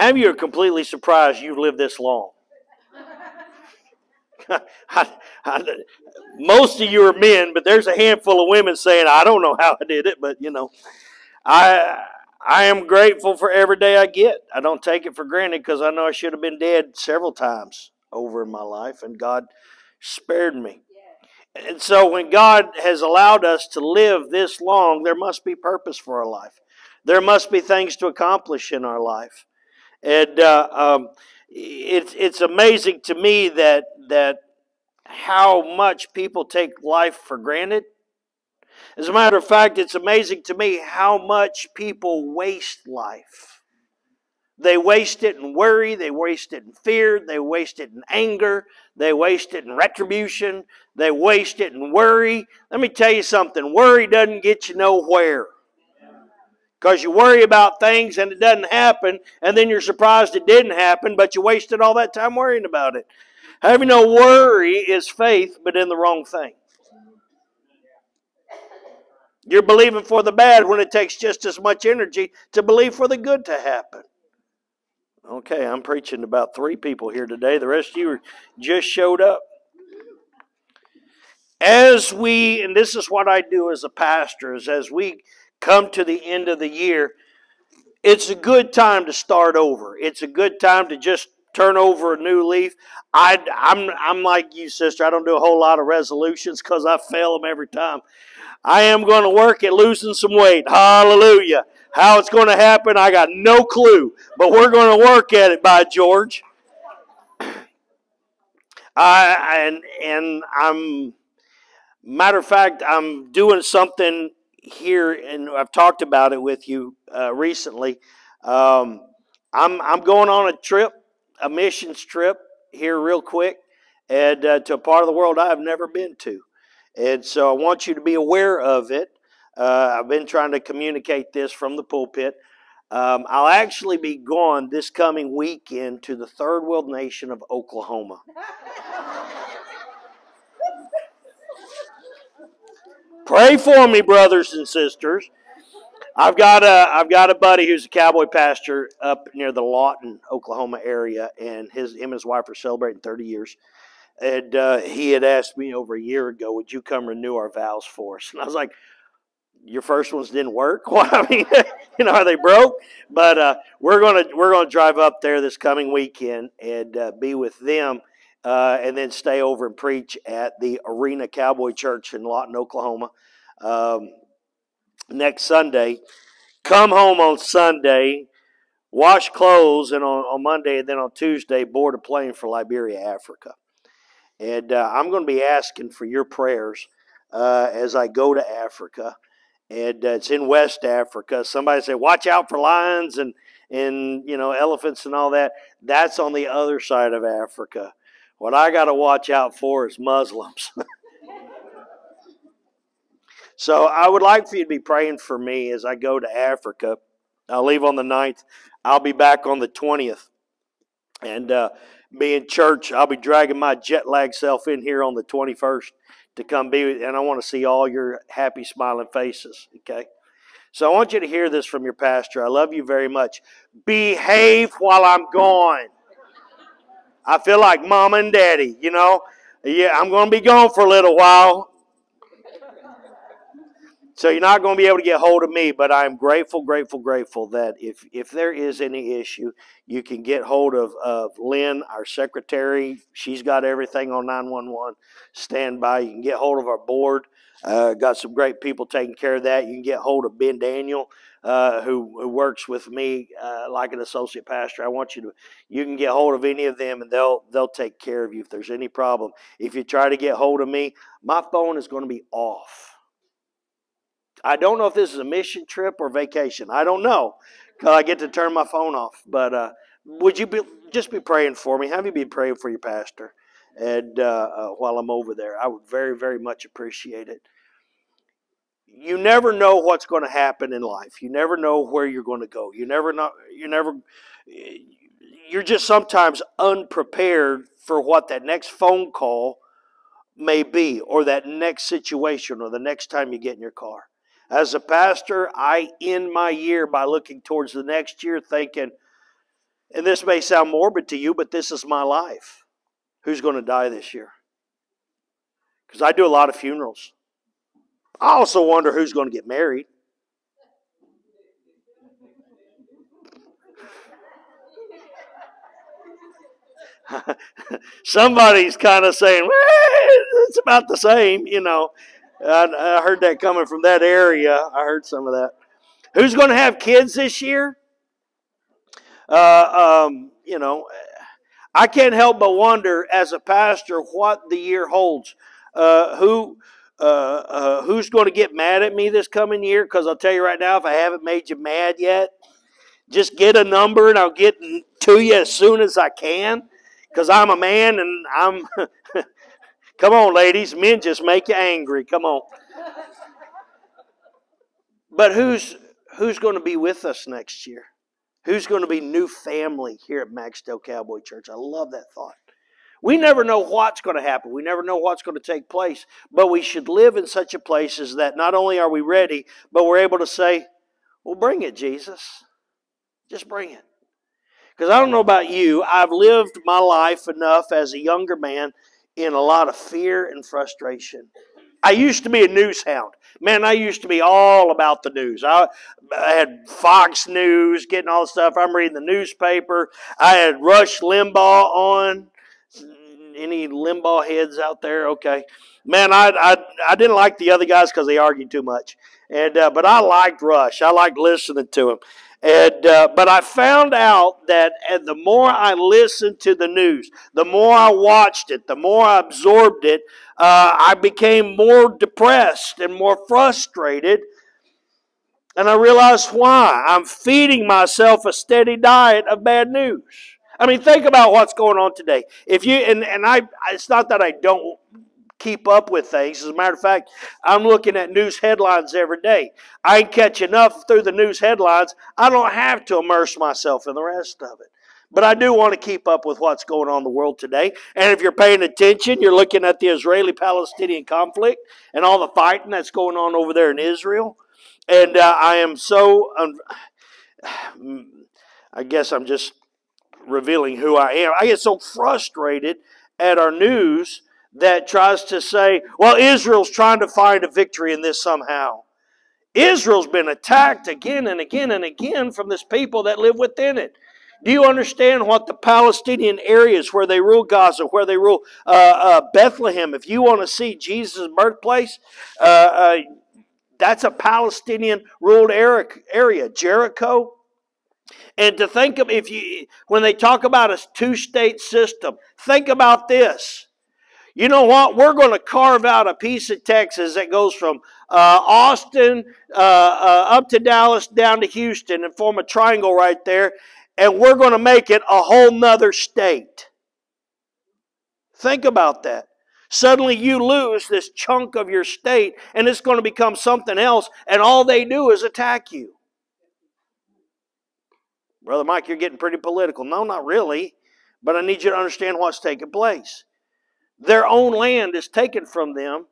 Have you are completely surprised you've lived this long? I, I, most of you are men, but there's a handful of women saying, "I don't know how I did it," but you know, I I am grateful for every day I get. I don't take it for granted because I know I should have been dead several times over in my life, and God spared me. And so, when God has allowed us to live this long, there must be purpose for our life. There must be things to accomplish in our life, and uh, um, it's it's amazing to me that that how much people take life for granted. As a matter of fact, it's amazing to me how much people waste life. They waste it in worry, they waste it in fear, they waste it in anger, they waste it in retribution, they waste it in worry. Let me tell you something worry doesn't get you nowhere. Because you worry about things and it doesn't happen, and then you're surprised it didn't happen, but you wasted all that time worrying about it. Having no worry is faith, but in the wrong thing. You're believing for the bad when it takes just as much energy to believe for the good to happen. Okay, I'm preaching about three people here today. The rest of you just showed up. As we, and this is what I do as a pastor, is as we come to the end of the year, it's a good time to start over. It's a good time to just turn over a new leaf. I, I'm, I'm like you, sister. I don't do a whole lot of resolutions because I fail them every time. I am going to work at losing some weight. Hallelujah. How it's going to happen, I got no clue. But we're going to work at it, by George. I, and, and I'm, matter of fact, I'm doing something here, and I've talked about it with you uh, recently. Um, I'm, I'm going on a trip, a missions trip here, real quick, and uh, to a part of the world I have never been to. And so I want you to be aware of it. Uh, I've been trying to communicate this from the pulpit. Um, I'll actually be gone this coming weekend to the third world nation of Oklahoma. Pray for me, brothers and sisters. I've got a I've got a buddy who's a cowboy pastor up near the Lawton, Oklahoma area, and his him and his wife are celebrating 30 years. And uh, he had asked me over a year ago, "Would you come renew our vows for us?" And I was like, "Your first ones didn't work. Well, I mean, you know, are they broke?" But uh, we're gonna we're gonna drive up there this coming weekend and uh, be with them, uh, and then stay over and preach at the Arena Cowboy Church in Lawton, Oklahoma, um, next Sunday. Come home on Sunday, wash clothes, and on, on Monday and then on Tuesday board a plane for Liberia, Africa. And uh, I'm going to be asking for your prayers uh, as I go to Africa. And uh, it's in West Africa. Somebody say, watch out for lions and, and you know elephants and all that. That's on the other side of Africa. What I got to watch out for is Muslims. so I would like for you to be praying for me as I go to Africa. I'll leave on the 9th. I'll be back on the 20th. And uh, be in church. I'll be dragging my jet lag self in here on the 21st to come be with, and I want to see all your happy, smiling faces. Okay? So I want you to hear this from your pastor. I love you very much. Behave while I'm gone. I feel like mom and daddy, you know. Yeah, I'm going to be gone for a little while. So you're not going to be able to get hold of me, but I'm grateful, grateful, grateful that if if there is any issue, you can get hold of, of Lynn, our secretary. She's got everything on 911 standby. You can get hold of our board. Uh, got some great people taking care of that. You can get hold of Ben Daniel, uh, who, who works with me uh, like an associate pastor. I want you to you can get hold of any of them, and they'll they'll take care of you if there's any problem. If you try to get hold of me, my phone is going to be off. I don't know if this is a mission trip or vacation. I don't know because I get to turn my phone off. But uh, would you be just be praying for me? Have you been praying for your pastor? And uh, uh, while I'm over there, I would very, very much appreciate it. You never know what's going to happen in life. You never know where you're going to go. You never know. You never. You're just sometimes unprepared for what that next phone call may be, or that next situation, or the next time you get in your car. As a pastor, I end my year by looking towards the next year thinking, And this may sound morbid to you, but this is my life. Who's going to die this year? Because I do a lot of funerals. I also wonder who's going to get married. Somebody's kind of saying, well, it's about the same, you know. I, I heard that coming from that area. I heard some of that. Who's going to have kids this year? Uh, um, you know, I can't help but wonder as a pastor what the year holds. Uh, who uh, uh who's going to get mad at me this coming year? Because I'll tell you right now, if I haven't made you mad yet, just get a number and I'll get to you as soon as I can. Because I'm a man and I'm. come on, ladies. Men just make you angry. Come on. But who's who's going to be with us next year? Who's going to be new family here at Maxdale Cowboy Church? I love that thought. We never know what's going to happen. We never know what's going to take place. But we should live in such a place as that not only are we ready, but we're able to say, Well, bring it, Jesus. Just bring it. Because I don't know about you, I've lived my life enough as a younger man in a lot of fear and frustration. I used to be a news hound. Man, I used to be all about the news. I, I had Fox News, getting all the stuff. I'm reading the newspaper. I had Rush Limbaugh on. Any Limbaugh heads out there? Okay. Man, I, I, I didn't like the other guys because they argued too much. And uh, But I liked Rush. I liked listening to him. And, uh, but I found out that the more I listened to the news, the more I watched it, the more I absorbed it, uh, I became more depressed and more frustrated. And I realized why. I'm feeding myself a steady diet of bad news. I mean, think about what's going on today. If you and, and I, it's not that I don't keep up with things. As a matter of fact, I'm looking at news headlines every day. I catch enough through the news headlines. I don't have to immerse myself in the rest of it. But I do want to keep up with what's going on in the world today. And if you're paying attention, you're looking at the Israeli Palestinian conflict and all the fighting that's going on over there in Israel. And uh, I am so, um, I guess I'm just revealing who I am. I get so frustrated at our news that tries to say, well, Israel's trying to find a victory in this somehow. Israel's been attacked again and again and again from this people that live within it. Do you understand what the Palestinian areas where they rule Gaza, where they rule uh, uh, Bethlehem? If you want to see Jesus' birthplace, uh, uh that's a Palestinian ruled area. Jericho. And to think of if you when they talk about a two-state system, think about this. You know what? We're going to carve out a piece of Texas that goes from uh, Austin uh, uh, up to Dallas down to Houston and form a triangle right there, and we're going to make it a whole nother state. Think about that. Suddenly you lose this chunk of your state, and it's going to become something else, and all they do is attack you. Brother Mike, you're getting pretty political. No, not really. But I need you to understand what's taking place. Their own land is taken from them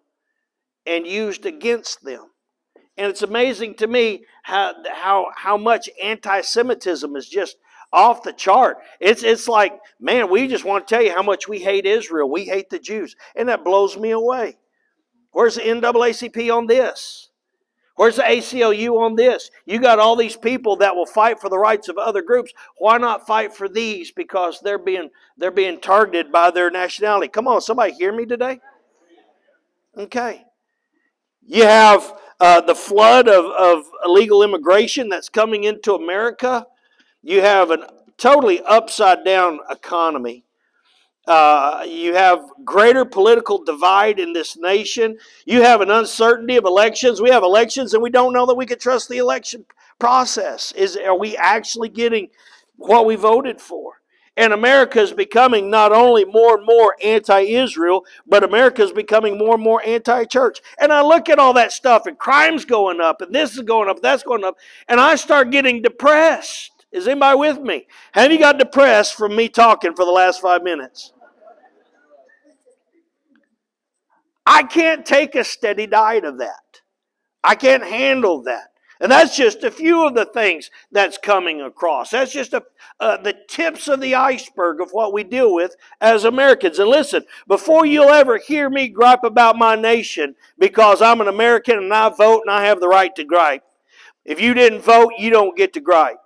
and used against them. And it's amazing to me how, how, how much anti Semitism is just off the chart. It's, it's like, man, we just want to tell you how much we hate Israel. We hate the Jews. And that blows me away. Where's the NAACP on this? Where's the ACLU on this? You got all these people that will fight for the rights of other groups. Why not fight for these? Because they're being they're being targeted by their nationality. Come on, somebody hear me today? Okay. You have uh, the flood of, of illegal immigration that's coming into America. You have a totally upside down economy. Uh, you have greater political divide in this nation. You have an uncertainty of elections. We have elections, and we don't know that we can trust the election process. Is are we actually getting what we voted for? And America is becoming not only more and more anti-Israel, but America is becoming more and more anti-church. And I look at all that stuff, and crime's going up, and this is going up, that's going up, and I start getting depressed. Is anybody with me? Have you got depressed from me talking for the last five minutes? I can't take a steady diet of that. I can't handle that. And that's just a few of the things that's coming across. That's just a, uh, the tips of the iceberg of what we deal with as Americans. And listen, before you'll ever hear me gripe about my nation because I'm an American and I vote and I have the right to gripe, if you didn't vote, you don't get to gripe.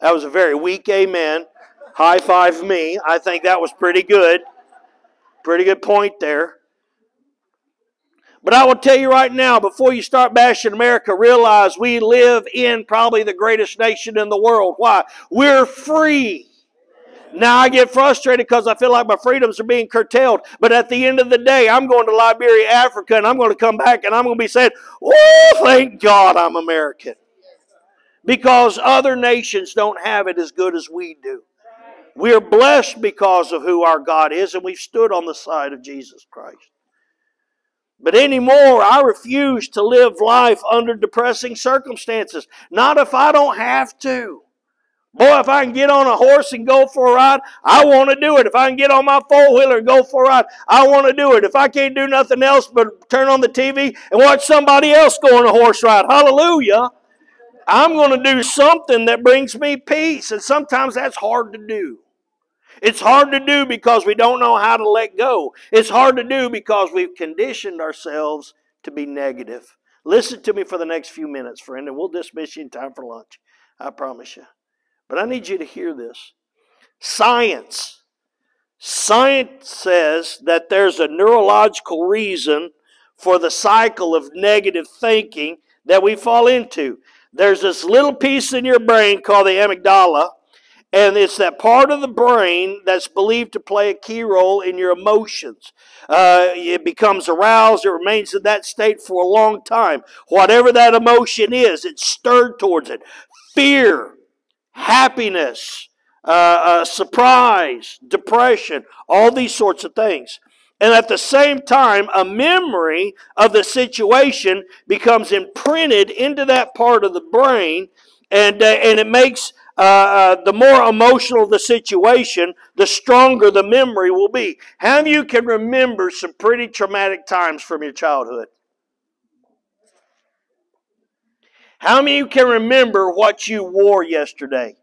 That was a very weak amen. High five me. I think that was pretty good. Pretty good point there. But I will tell you right now, before you start bashing America, realize we live in probably the greatest nation in the world. Why? We're free. Now I get frustrated because I feel like my freedoms are being curtailed. But at the end of the day, I'm going to Liberia, Africa, and I'm going to come back and I'm going to be saying, Oh, thank God I'm American. Because other nations don't have it as good as we do. We are blessed because of who our God is, and we've stood on the side of Jesus Christ. But anymore, I refuse to live life under depressing circumstances. Not if I don't have to. Boy, if I can get on a horse and go for a ride, I want to do it. If I can get on my four wheeler and go for a ride, I want to do it. If I can't do nothing else but turn on the TV and watch somebody else go on a horse ride, hallelujah, I'm going to do something that brings me peace. And sometimes that's hard to do. It's hard to do because we don't know how to let go. It's hard to do because we've conditioned ourselves to be negative. Listen to me for the next few minutes, friend, and we'll dismiss you in time for lunch. I promise you. But I need you to hear this. Science. Science says that there's a neurological reason for the cycle of negative thinking that we fall into. There's this little piece in your brain called the amygdala and it's that part of the brain that's believed to play a key role in your emotions. Uh, it becomes aroused, it remains in that state for a long time. Whatever that emotion is, it's stirred towards it. Fear, happiness, uh, uh, surprise, depression, all these sorts of things. And at the same time, a memory of the situation becomes imprinted into that part of the brain, and, uh, and it makes uh, uh, the more emotional the situation, the stronger the memory will be. How many you can remember some pretty traumatic times from your childhood? How many you can remember what you wore yesterday?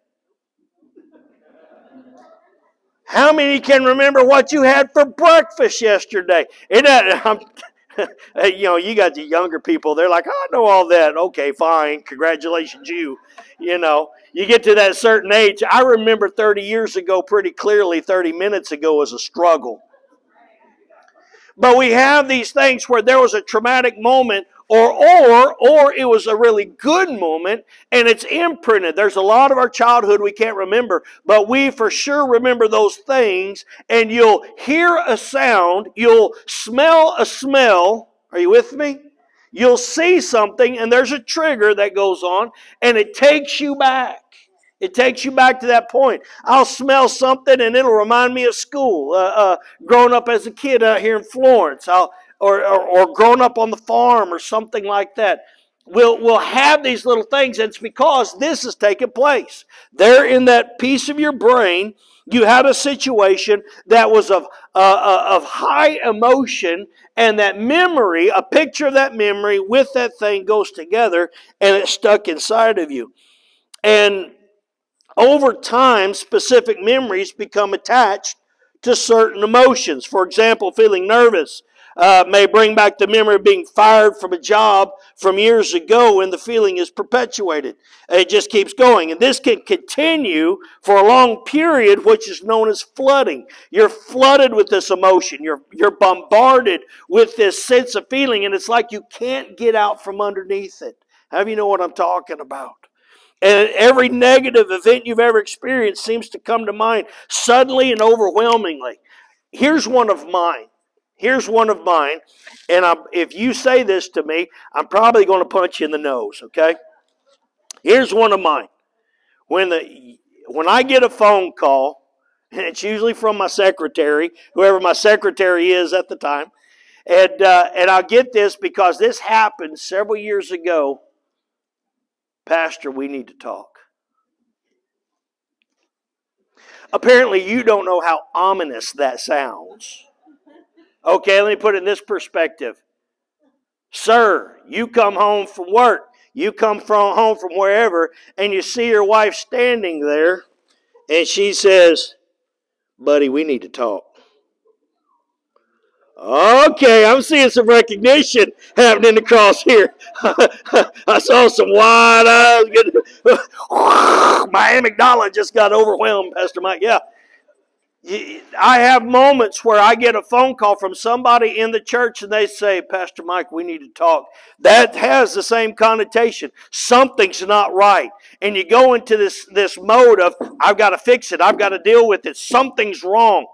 How many can remember what you had for breakfast yesterday? It, I'm, you know, you got the younger people. They're like, I know all that. Okay, fine. Congratulations, you. You know, you get to that certain age. I remember 30 years ago pretty clearly, 30 minutes ago, as a struggle. But we have these things where there was a traumatic moment or or or it was a really good moment and it's imprinted there's a lot of our childhood we can't remember but we for sure remember those things and you'll hear a sound you'll smell a smell are you with me you'll see something and there's a trigger that goes on and it takes you back it takes you back to that point. I'll smell something and it'll remind me of school. Uh, uh, growing up as a kid out here in Florence, I'll or, or, or grown up on the farm or something like that. We'll, we'll have these little things, and it's because this has taken place. There in that piece of your brain, you had a situation that was of, uh, uh, of high emotion, and that memory, a picture of that memory with that thing goes together, and it's stuck inside of you. And over time, specific memories become attached to certain emotions. For example, feeling nervous uh, may bring back the memory of being fired from a job from years ago and the feeling is perpetuated. It just keeps going. And this can continue for a long period, which is known as flooding. You're flooded with this emotion. You're, you're bombarded with this sense of feeling, and it's like you can't get out from underneath it. How do you know what I'm talking about? And every negative event you've ever experienced seems to come to mind suddenly and overwhelmingly. Here's one of mine. Here's one of mine, and I'm, if you say this to me, I'm probably going to punch you in the nose, okay? Here's one of mine. When, the, when I get a phone call, and it's usually from my secretary, whoever my secretary is at the time, and, uh, and I'll get this because this happened several years ago. Pastor, we need to talk. Apparently, you don't know how ominous that sounds. Okay, let me put it in this perspective. Sir, you come home from work, you come from home from wherever, and you see your wife standing there, and she says, Buddy, we need to talk. Okay, I'm seeing some recognition happening across here. I saw some wide eyes. My amygdala just got overwhelmed, Pastor Mike. Yeah. I have moments where I get a phone call from somebody in the church and they say, Pastor Mike, we need to talk. That has the same connotation. Something's not right. And you go into this, this mode of, I've got to fix it, I've got to deal with it, something's wrong.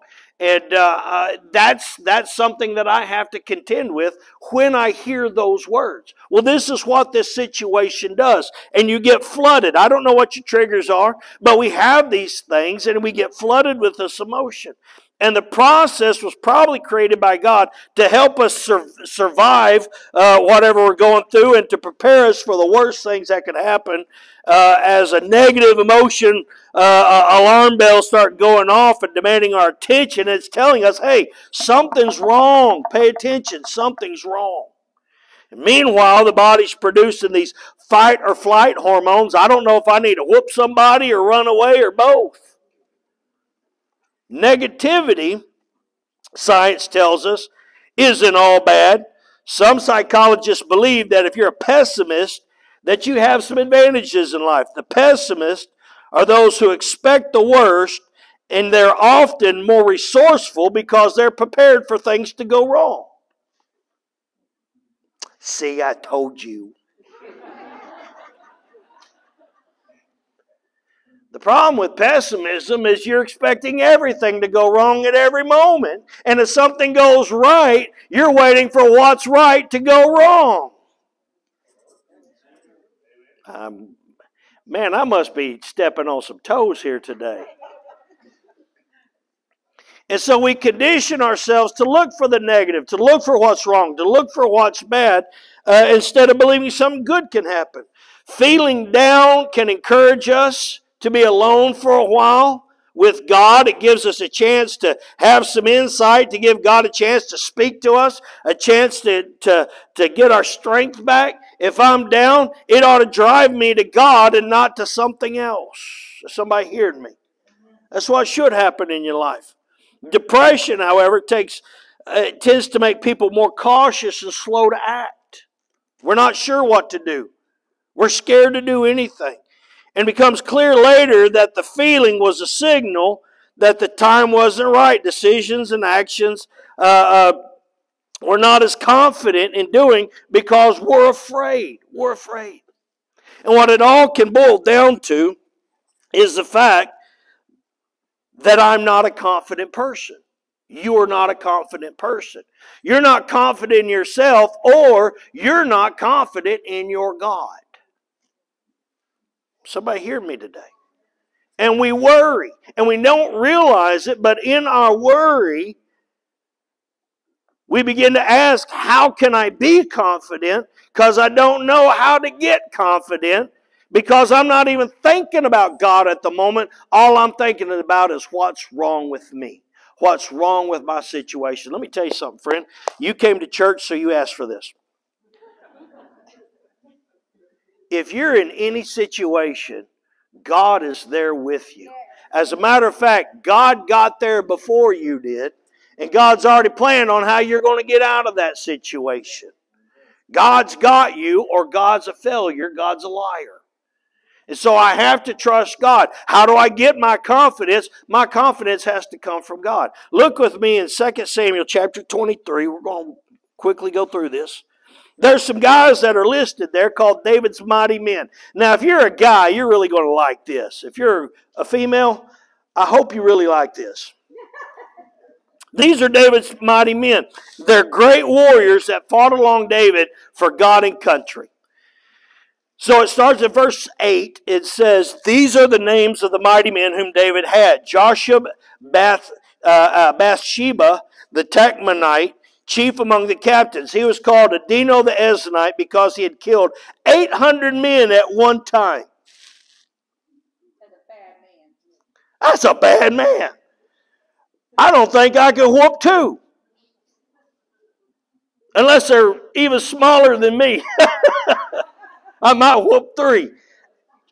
And uh, uh, that's, that's something that I have to contend with when I hear those words. Well, this is what this situation does. And you get flooded. I don't know what your triggers are, but we have these things and we get flooded with this emotion. And the process was probably created by God to help us sur- survive uh, whatever we're going through and to prepare us for the worst things that could happen uh, as a negative emotion uh, alarm bells start going off and demanding our attention. It's telling us, hey, something's wrong. Pay attention. Something's wrong. Meanwhile, the body's producing these fight or flight hormones. I don't know if I need to whoop somebody or run away or both. Negativity, science tells us, isn't all bad. Some psychologists believe that if you're a pessimist, that you have some advantages in life. The pessimists are those who expect the worst and they're often more resourceful because they're prepared for things to go wrong. See, I told you. The problem with pessimism is you're expecting everything to go wrong at every moment. And if something goes right, you're waiting for what's right to go wrong. Um, man, I must be stepping on some toes here today. And so we condition ourselves to look for the negative, to look for what's wrong, to look for what's bad, uh, instead of believing something good can happen. Feeling down can encourage us to be alone for a while with God. It gives us a chance to have some insight, to give God a chance to speak to us, a chance to, to, to get our strength back. If I'm down, it ought to drive me to God and not to something else. Somebody hearing me. That's what should happen in your life. Depression, however, takes uh, it tends to make people more cautious and slow to act. We're not sure what to do. We're scared to do anything and becomes clear later that the feeling was a signal that the time wasn't right. Decisions and actions uh, uh, we're not as confident in doing because we're afraid. We're afraid. And what it all can boil down to is the fact that I'm not a confident person. You are not a confident person. You're not confident in yourself, or you're not confident in your God. Somebody hear me today. And we worry, and we don't realize it, but in our worry, we begin to ask, How can I be confident? Because I don't know how to get confident, because I'm not even thinking about God at the moment. All I'm thinking about is what's wrong with me. What's wrong with my situation? Let me tell you something, friend. You came to church, so you asked for this. If you're in any situation, God is there with you. As a matter of fact, God got there before you did, and God's already planned on how you're going to get out of that situation. God's got you, or God's a failure, God's a liar. And so I have to trust God. How do I get my confidence? My confidence has to come from God. Look with me in 2 Samuel chapter 23. We're going to quickly go through this. There's some guys that are listed there called David's mighty men. Now, if you're a guy, you're really going to like this. If you're a female, I hope you really like this. These are David's mighty men. They're great warriors that fought along David for God and country. So it starts at verse 8. It says, These are the names of the mighty men whom David had Joshua, Bath, uh, uh, Bathsheba, the Tachmonite, chief among the captains. He was called Adino the Eznite because he had killed 800 men at one time. That's a bad man. I don't think I could whoop two. unless they're even smaller than me. I might whoop three.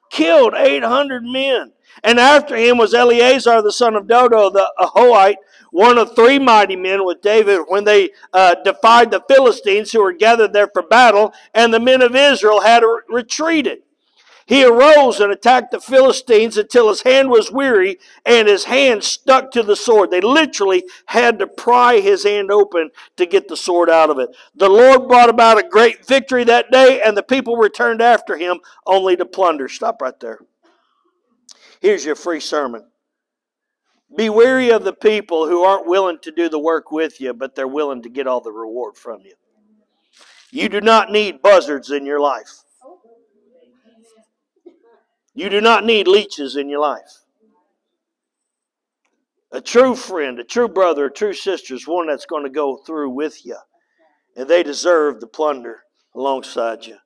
Killed 800 men. And after him was Eleazar the son of Dodo the Ahohite, one of three mighty men with David when they uh, defied the Philistines who were gathered there for battle, and the men of Israel had retreated. He arose and attacked the Philistines until his hand was weary and his hand stuck to the sword. They literally had to pry his hand open to get the sword out of it. The Lord brought about a great victory that day, and the people returned after him only to plunder. Stop right there. Here's your free sermon. Be wary of the people who aren't willing to do the work with you, but they're willing to get all the reward from you. You do not need buzzards in your life. You do not need leeches in your life. A true friend, a true brother, a true sister is one that's going to go through with you. And they deserve the plunder alongside you.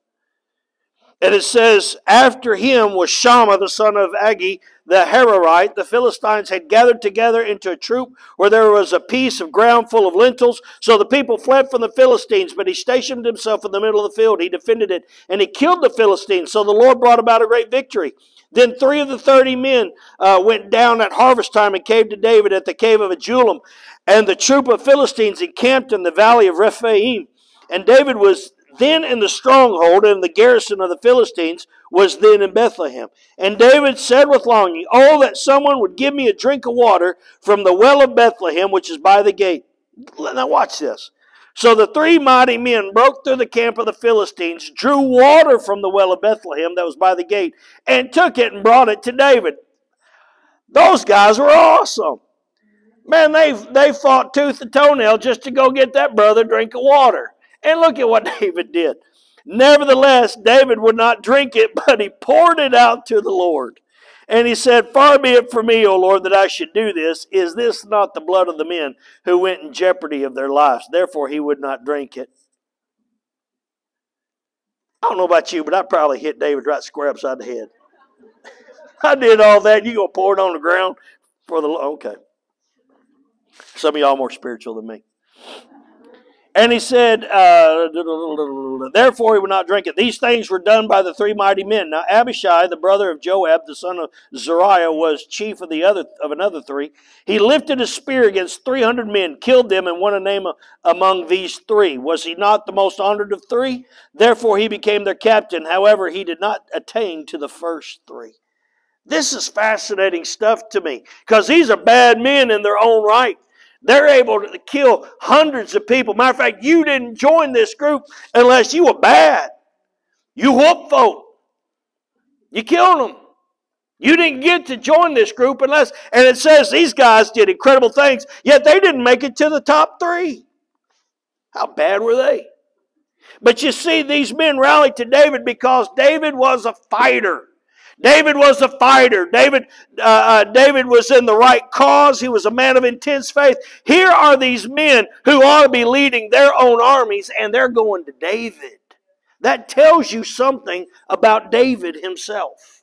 And it says, After him was Shammah the son of Agee the Hararite. The Philistines had gathered together into a troop where there was a piece of ground full of lentils. So the people fled from the Philistines, but he stationed himself in the middle of the field. He defended it, and he killed the Philistines. So the Lord brought about a great victory. Then three of the thirty men uh, went down at harvest time and came to David at the cave of Adullam. And the troop of Philistines encamped in the valley of Rephaim. And David was then in the stronghold, and the garrison of the Philistines was then in Bethlehem. And David said with longing, Oh, that someone would give me a drink of water from the well of Bethlehem, which is by the gate. Now, watch this. So the three mighty men broke through the camp of the Philistines, drew water from the well of Bethlehem that was by the gate, and took it and brought it to David. Those guys were awesome. Man, they, they fought tooth and toenail just to go get that brother drink of water. And look at what David did. Nevertheless, David would not drink it, but he poured it out to the Lord. And he said, Far be it from me, O Lord, that I should do this. Is this not the blood of the men who went in jeopardy of their lives? Therefore, he would not drink it. I don't know about you, but I probably hit David right square upside the head. I did all that. You go pour it on the ground for the Lord? okay. Some of y'all more spiritual than me. And he said, uh, Therefore he would not drink it. These things were done by the three mighty men. Now Abishai, the brother of Joab, the son of Zeruiah, was chief of the other of another three. He lifted a spear against three hundred men, killed them, and won a name among these three. Was he not the most honored of three? Therefore he became their captain. However, he did not attain to the first three. This is fascinating stuff to me because these are bad men in their own right. They're able to kill hundreds of people. Matter of fact, you didn't join this group unless you were bad. You whooped folk. You killed them. You didn't get to join this group unless, and it says these guys did incredible things, yet they didn't make it to the top three. How bad were they? But you see, these men rallied to David because David was a fighter. David was a fighter. David, uh, uh, David was in the right cause. He was a man of intense faith. Here are these men who ought to be leading their own armies, and they're going to David. That tells you something about David himself.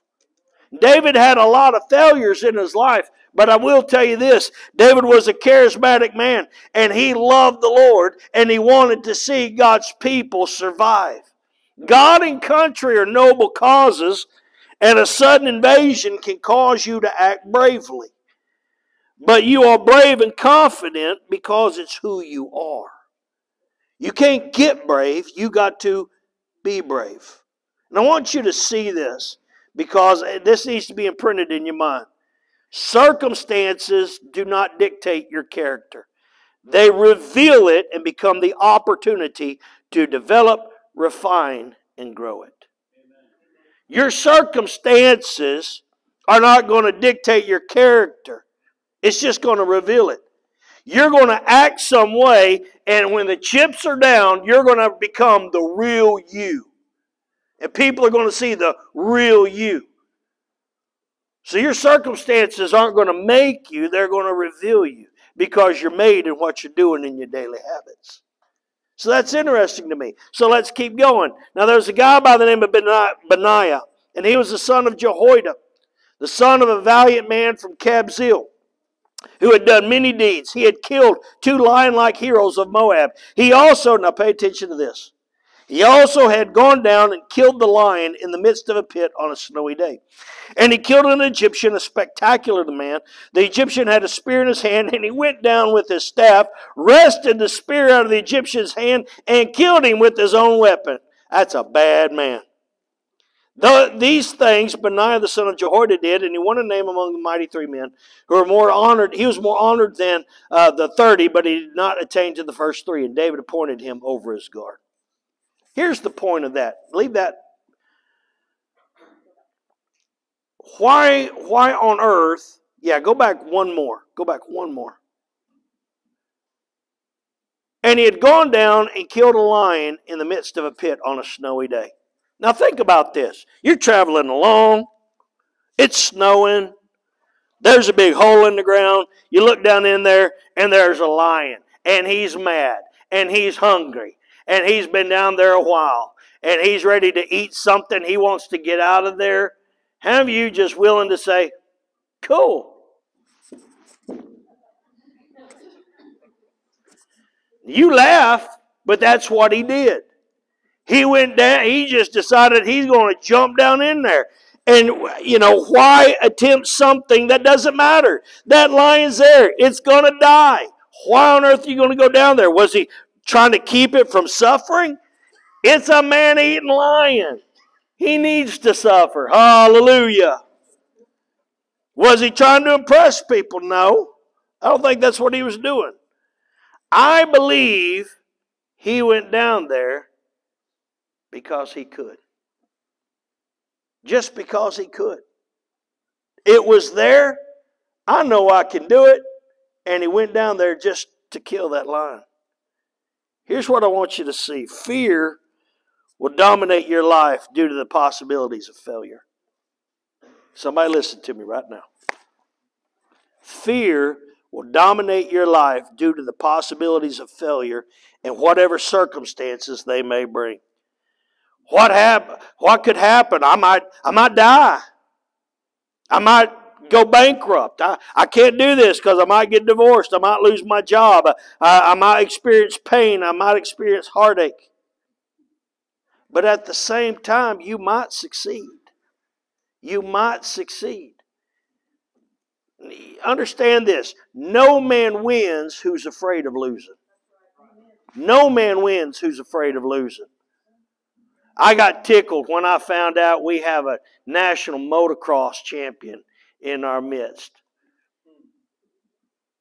David had a lot of failures in his life, but I will tell you this David was a charismatic man, and he loved the Lord, and he wanted to see God's people survive. God and country are noble causes, and a sudden invasion can cause you to act bravely. But you are brave and confident because it's who you are. You can't get brave, you got to be brave. And I want you to see this because eh, this needs to be imprinted in your mind. Circumstances do not dictate your character, they reveal it and become the opportunity to develop, refine, and grow it. Your circumstances are not going to dictate your character, it's just going to reveal it. You're going to act some way, and when the chips are down, you're going to become the real you. And people are going to see the real you. So your circumstances aren't going to make you, they're going to reveal you because you're made in what you're doing in your daily habits. So that's interesting to me. So let's keep going. Now there's a guy by the name of Benaiah, and he was the son of Jehoiada, the son of a valiant man from Kabzeel. who had done many deeds. He had killed two lion like heroes of Moab. He also, now pay attention to this, he also had gone down and killed the lion in the midst of a pit on a snowy day. And he killed an Egyptian, a spectacular man. The Egyptian had a spear in his hand, and he went down with his staff, wrested the spear out of the Egyptian's hand, and killed him with his own weapon. That's a bad man. The, these things Benaiah the son of Jehoiada did, and he won a name among the mighty three men who were more honored. He was more honored than uh, the thirty, but he did not attain to the first three, and David appointed him over his guard. Here's the point of that. Leave that. Why, why on earth? Yeah, go back one more. Go back one more. And he had gone down and killed a lion in the midst of a pit on a snowy day. Now think about this. You're traveling along, it's snowing, there's a big hole in the ground. You look down in there, and there's a lion, and he's mad, and he's hungry, and he's been down there a while, and he's ready to eat something. He wants to get out of there. Have you just willing to say, Cool? You laugh, but that's what he did. He went down, he just decided he's going to jump down in there. And, you know, why attempt something that doesn't matter? That lion's there. It's going to die. Why on earth are you going to go down there? Was he trying to keep it from suffering? It's a man eating lion. He needs to suffer. Hallelujah. Was he trying to impress people? No. I don't think that's what he was doing. I believe he went down there because he could. Just because he could. It was there. I know I can do it. And he went down there just to kill that lion. Here's what I want you to see fear will dominate your life due to the possibilities of failure. Somebody listen to me right now. Fear will dominate your life due to the possibilities of failure and whatever circumstances they may bring. What hap- what could happen? I might I might die. I might go bankrupt. I, I can't do this because I might get divorced. I might lose my job. I, I might experience pain. I might experience heartache. But at the same time, you might succeed. You might succeed. Understand this no man wins who's afraid of losing. No man wins who's afraid of losing. I got tickled when I found out we have a national motocross champion in our midst.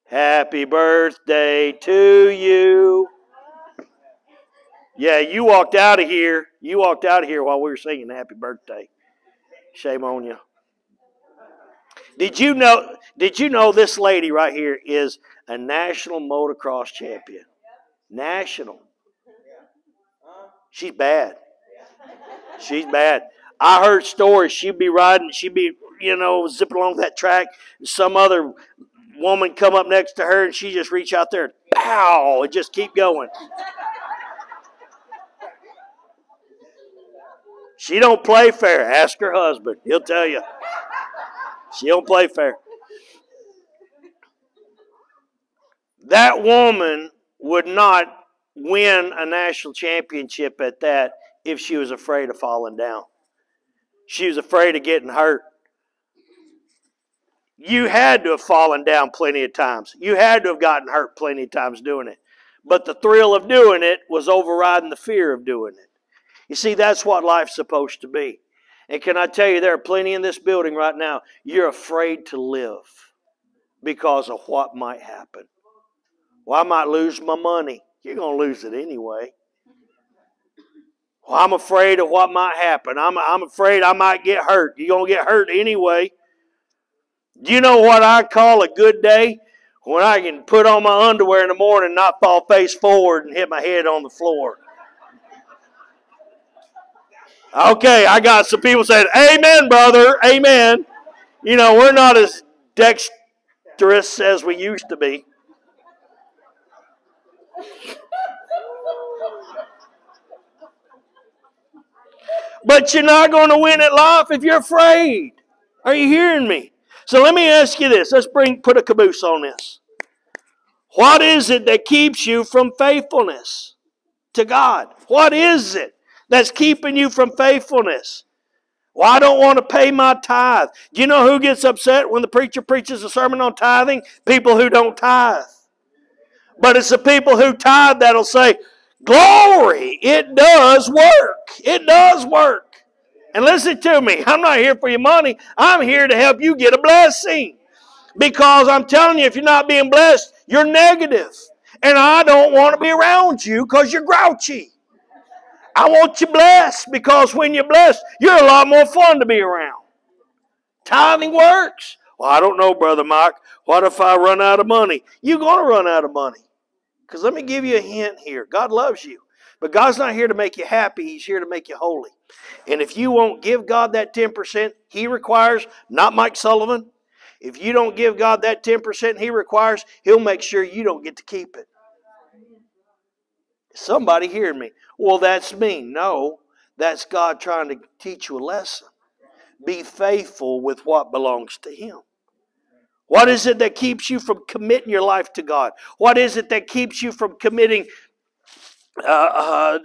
Happy birthday to you. Yeah, you walked out of here. You walked out of here while we were singing happy birthday. Shame on you. Did you know did you know this lady right here is a national motocross champion? National. She's bad. She's bad. I heard stories. She'd be riding, she'd be, you know, zipping along that track. Some other woman come up next to her and she just reach out there and pow and just keep going. She don't play fair. Ask her husband. He'll tell you. She don't play fair. That woman would not win a national championship at that if she was afraid of falling down. She was afraid of getting hurt. You had to have fallen down plenty of times. You had to have gotten hurt plenty of times doing it. But the thrill of doing it was overriding the fear of doing it. You see, that's what life's supposed to be. And can I tell you, there are plenty in this building right now, you're afraid to live because of what might happen. Well, I might lose my money. You're going to lose it anyway. Well, I'm afraid of what might happen. I'm, I'm afraid I might get hurt. You're going to get hurt anyway. Do you know what I call a good day? When I can put on my underwear in the morning not fall face forward and hit my head on the floor. Okay, I got some people saying, Amen, brother, amen. You know, we're not as dexterous as we used to be. But you're not going to win at life if you're afraid. Are you hearing me? So let me ask you this. Let's bring put a caboose on this. What is it that keeps you from faithfulness to God? What is it that's keeping you from faithfulness? Well, I don't want to pay my tithe. Do you know who gets upset when the preacher preaches a sermon on tithing? People who don't tithe. But it's the people who tithe that'll say, Glory, it does work. It does work. And listen to me, I'm not here for your money. I'm here to help you get a blessing. Because I'm telling you, if you're not being blessed, you're negative. And I don't want to be around you because you're grouchy. I want you blessed because when you're blessed, you're a lot more fun to be around. Tithing works. Well, I don't know, Brother Mike. What if I run out of money? You're going to run out of money. Because let me give you a hint here God loves you. But God's not here to make you happy, He's here to make you holy. And if you won't give God that 10% He requires, not Mike Sullivan, if you don't give God that 10% He requires, He'll make sure you don't get to keep it. Somebody hear me. Well, that's me. No, that's God trying to teach you a lesson. Be faithful with what belongs to Him. What is it that keeps you from committing your life to God? What is it that keeps you from committing uh, uh,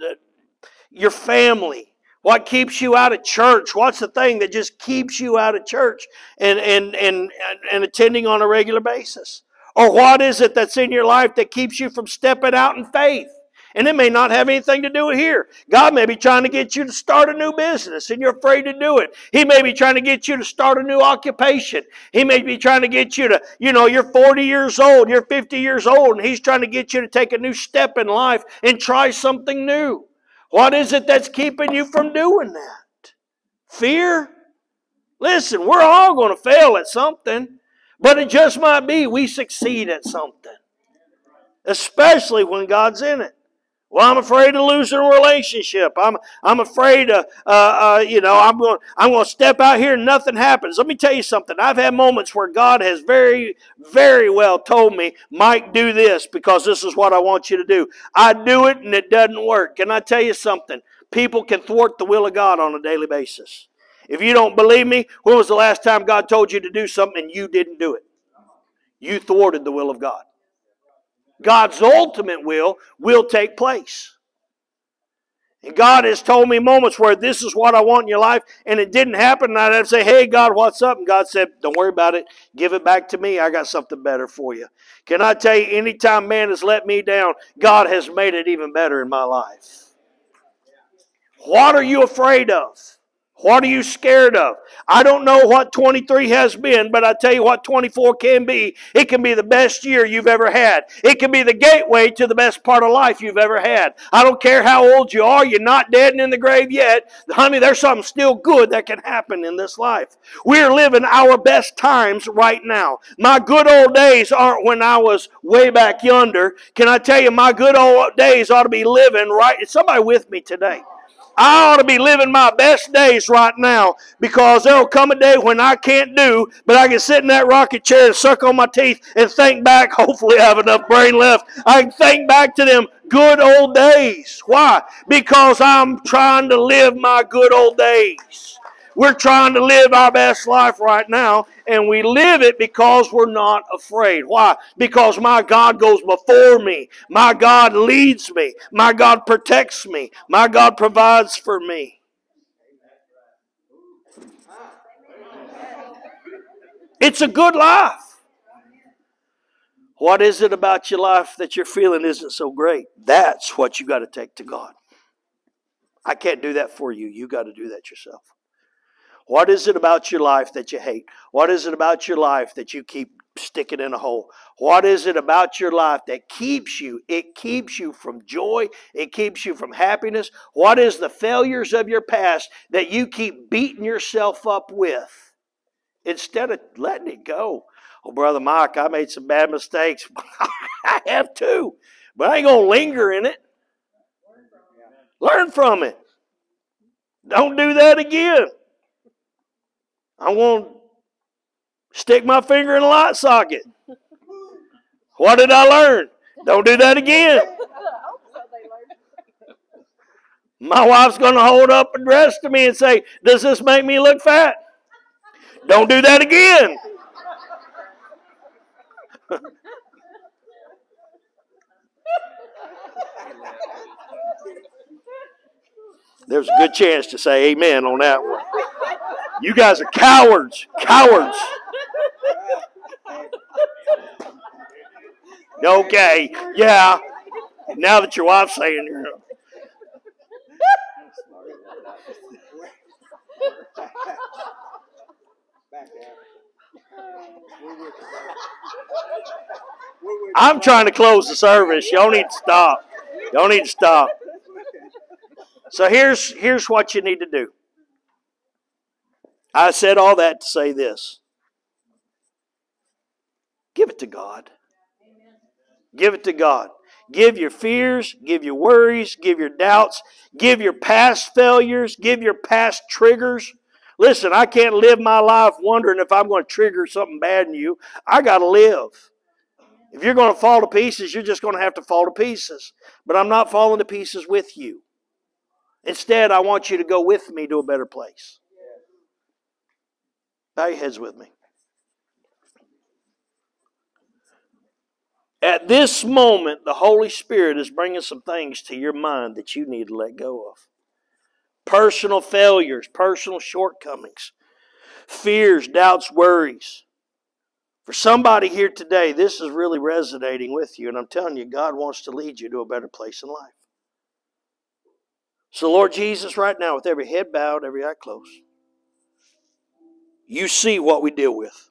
your family? What keeps you out of church? What's the thing that just keeps you out of church and, and, and, and attending on a regular basis? Or what is it that's in your life that keeps you from stepping out in faith? And it may not have anything to do with here. God may be trying to get you to start a new business and you're afraid to do it. He may be trying to get you to start a new occupation. He may be trying to get you to, you know, you're 40 years old, you're 50 years old, and He's trying to get you to take a new step in life and try something new. What is it that's keeping you from doing that? Fear? Listen, we're all going to fail at something, but it just might be we succeed at something, especially when God's in it. Well, I'm afraid of losing a relationship. I'm, I'm afraid, of, uh, uh, you know, I'm going, I'm going to step out here and nothing happens. Let me tell you something. I've had moments where God has very, very well told me, Mike, do this because this is what I want you to do. I do it and it doesn't work. Can I tell you something? People can thwart the will of God on a daily basis. If you don't believe me, when was the last time God told you to do something and you didn't do it? You thwarted the will of God. God's ultimate will will take place. And God has told me moments where this is what I want in your life, and it didn't happen. And I'd have to say, Hey, God, what's up? And God said, Don't worry about it. Give it back to me. I got something better for you. Can I tell you, anytime man has let me down, God has made it even better in my life. What are you afraid of? What are you scared of? I don't know what 23 has been, but I tell you what 24 can be. It can be the best year you've ever had. It can be the gateway to the best part of life you've ever had. I don't care how old you are, you're not dead and in the grave yet. Honey, there's something still good that can happen in this life. We're living our best times right now. My good old days aren't when I was way back yonder. Can I tell you, my good old days ought to be living right. Is somebody with me today? I ought to be living my best days right now because there will come a day when I can't do, but I can sit in that rocket chair and suck on my teeth and think back. Hopefully, I have enough brain left. I can think back to them good old days. Why? Because I'm trying to live my good old days. We're trying to live our best life right now, and we live it because we're not afraid. Why? Because my God goes before me. My God leads me. My God protects me. My God provides for me. It's a good life. What is it about your life that you're feeling isn't so great? That's what you got to take to God. I can't do that for you. You got to do that yourself. What is it about your life that you hate? What is it about your life that you keep sticking in a hole? What is it about your life that keeps you? It keeps you from joy. It keeps you from happiness. What is the failures of your past that you keep beating yourself up with instead of letting it go? Oh, Brother Mike, I made some bad mistakes. I have too, but I ain't going to linger in it. Learn from it. Don't do that again. I won't stick my finger in a light socket. What did I learn? Don't do that again. My wife's going to hold up a dress to me and say, Does this make me look fat? Don't do that again. There's a good chance to say amen on that one. You guys are cowards. Cowards. Okay, yeah. Now that your wife's saying you're. I'm trying to close the service. Y'all need to stop. Y'all need to stop. So here's here's what you need to do. I said all that to say this. Give it to God. Give it to God. Give your fears, give your worries, give your doubts, give your past failures, give your past triggers. Listen, I can't live my life wondering if I'm going to trigger something bad in you. I got to live. If you're going to fall to pieces, you're just going to have to fall to pieces. But I'm not falling to pieces with you. Instead, I want you to go with me to a better place. Bow your heads with me. At this moment, the Holy Spirit is bringing some things to your mind that you need to let go of personal failures, personal shortcomings, fears, doubts, worries. For somebody here today, this is really resonating with you, and I'm telling you, God wants to lead you to a better place in life. So, Lord Jesus, right now, with every head bowed, every eye closed, you see what we deal with.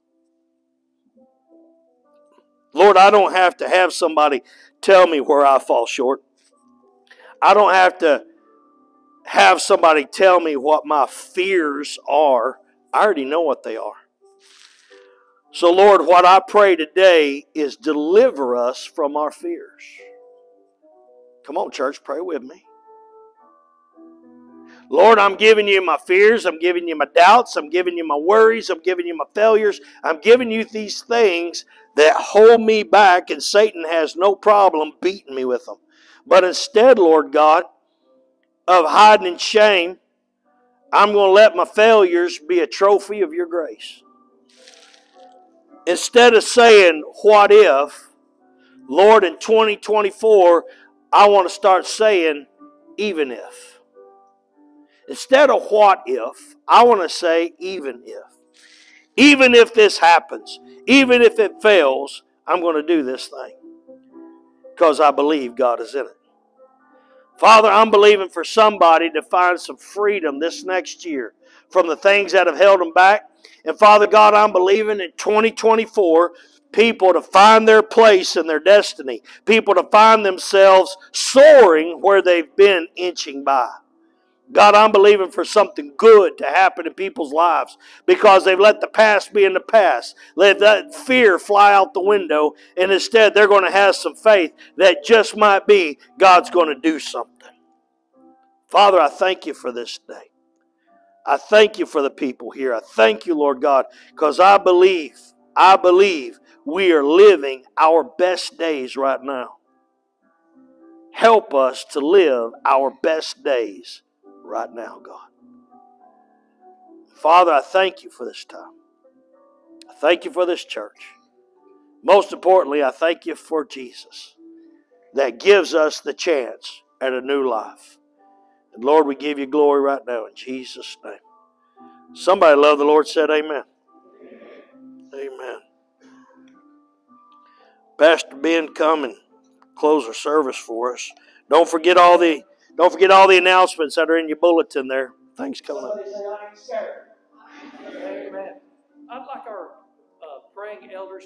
Lord, I don't have to have somebody tell me where I fall short. I don't have to have somebody tell me what my fears are. I already know what they are. So, Lord, what I pray today is deliver us from our fears. Come on, church, pray with me. Lord, I'm giving you my fears. I'm giving you my doubts. I'm giving you my worries. I'm giving you my failures. I'm giving you these things that hold me back, and Satan has no problem beating me with them. But instead, Lord God, of hiding in shame, I'm going to let my failures be a trophy of your grace. Instead of saying, What if? Lord, in 2024, I want to start saying, Even if. Instead of what if, I want to say, Even if. Even if this happens, even if it fails, I'm going to do this thing because I believe God is in it. Father, I'm believing for somebody to find some freedom this next year from the things that have held them back. And Father God, I'm believing in 2024 people to find their place in their destiny, people to find themselves soaring where they've been inching by. God, I'm believing for something good to happen in people's lives because they've let the past be in the past. Let that fear fly out the window, and instead they're going to have some faith that just might be God's going to do something. Father, I thank you for this day. I thank you for the people here. I thank you, Lord God, because I believe, I believe we are living our best days right now. Help us to live our best days right now, God. Father, I thank you for this time. I thank you for this church. Most importantly, I thank you for Jesus that gives us the chance at a new life. And Lord, we give you glory right now in Jesus' name. Somebody love the Lord said amen. Amen. Pastor Ben, come and close our service for us. Don't forget all the don't forget all the announcements that are in your bulletin there. Thanks coming up. Amen. I'd like our uh, praying elders to